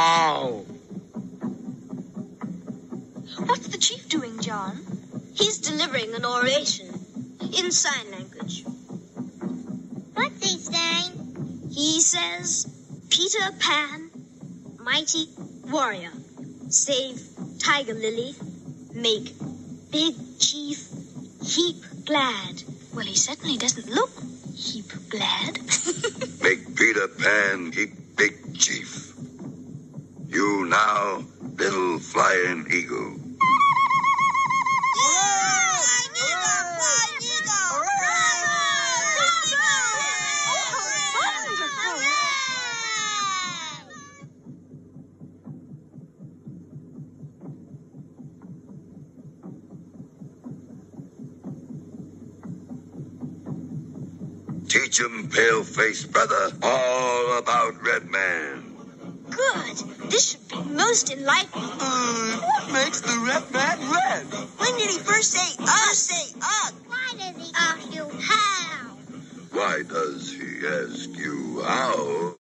Wow! What's the chief doing, John? He's delivering an oration in sign language. What's he saying? He says, Peter Pan, mighty warrior, save Tiger Lily, make Big Chief heap glad. Well, he certainly doesn't look heap glad. Make Peter Pan keep Big Chief. Now, little flying eagle. Teach 'em, pale-faced brother, all about Red Man. Good. This should be most enlightening. Uh, what makes the red man red? When did he first say us? Say us? Why does he ask you how? Why does he ask you how?